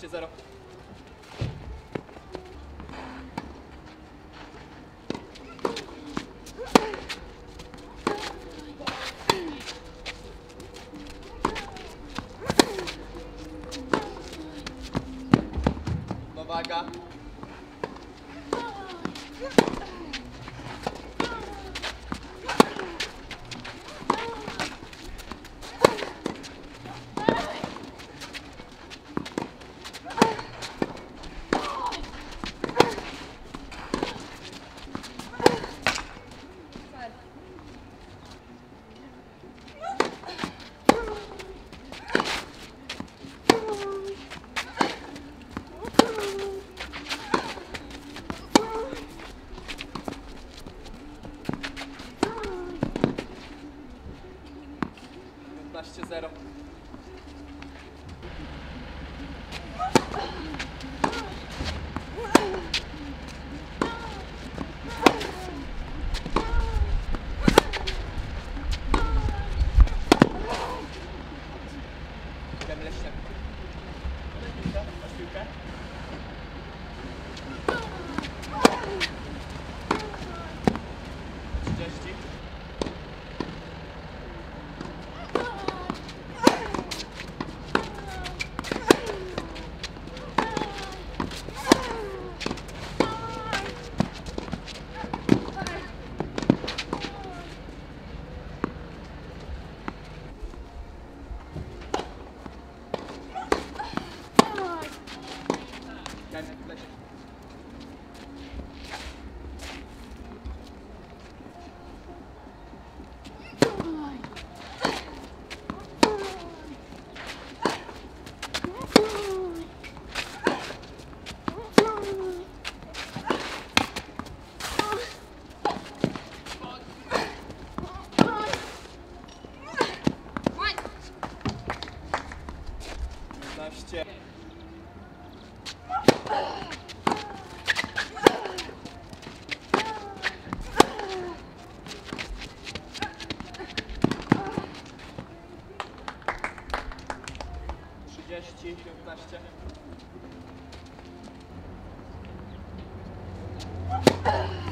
0. Nowaga. Oh.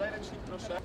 Podaj ręcznik, proszę.